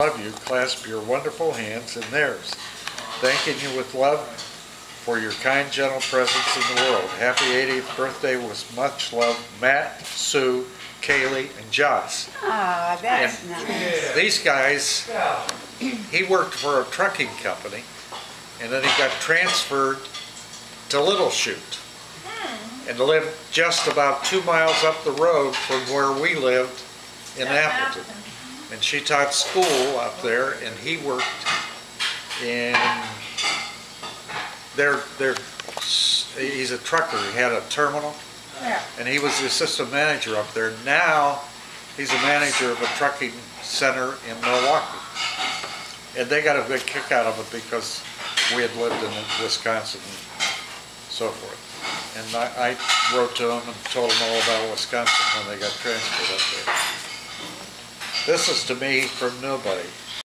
love you, clasp your wonderful hands in theirs, thanking you with love for your kind, gentle presence in the world. Happy 80th birthday with much love, Matt, Sue, Kaylee, and Joss. Ah, that's And- nice. These guys, he worked for a trucking company, and then he got transferred to Little Chute. And lived just about two miles up the road from where we lived in Appleton. And she taught school up there, and he worked in, their, their, he's a trucker, he had a terminal, Yeah. and he was the assistant manager up there. Now, he's a manager of a trucking center in Milwaukee. And they got a big kick out of it because we had lived in Wisconsin and so forth. And I, I wrote to them and told them all about Wisconsin when they got transferred up there. This is to me from nobody.